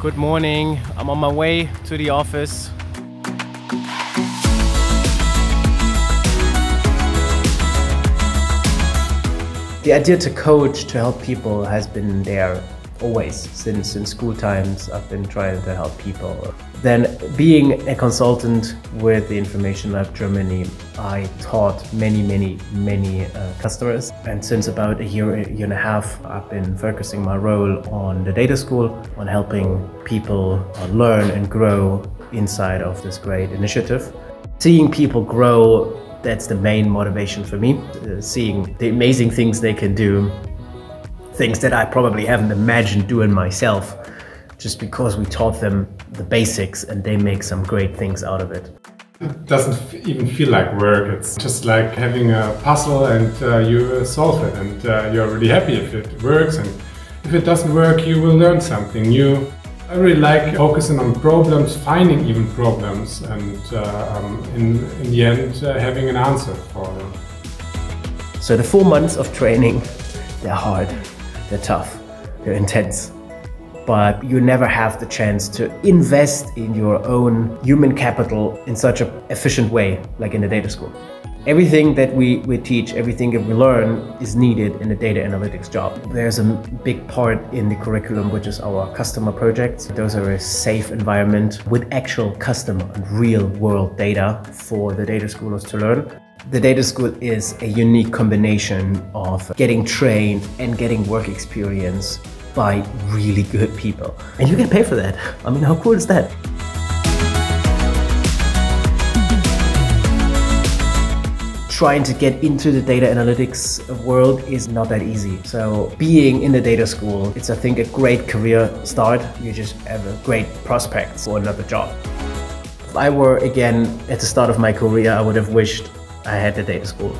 Good morning. I'm on my way to the office. The idea to coach, to help people has been there always since in school times I've been trying to help people. Then being a consultant with the Information Lab Germany, I taught many, many, many uh, customers. And since about a year, year and a half, I've been focusing my role on the data school, on helping people uh, learn and grow inside of this great initiative. Seeing people grow that's the main motivation for me, uh, seeing the amazing things they can do, things that I probably haven't imagined doing myself, just because we taught them the basics and they make some great things out of it. It doesn't even feel like work, it's just like having a puzzle and uh, you solve it and uh, you're really happy if it works and if it doesn't work you will learn something new. I really like focusing on problems, finding even problems, and uh, um, in, in, the end, uh, having an answer for them. So the four months of training, they're hard, they're tough, they're intense. But you never have the chance to invest in your own human capital in such an efficient way, like in the data school. Everything that we, we teach, everything that we learn is needed in the data analytics job. There's a big part in the curriculum, which is our customer projects. Those are a safe environment with actual customer and real world data for the data schoolers to learn. The data school is a unique combination of getting trained and getting work experience by really good people. And you get paid for that. I mean, how cool is that? trying to get into the data analytics world is not that easy. So being in the data school, it's I think a great career start. You just have a great prospect for another job. If I were again at the start of my career, I would have wished I had the data school.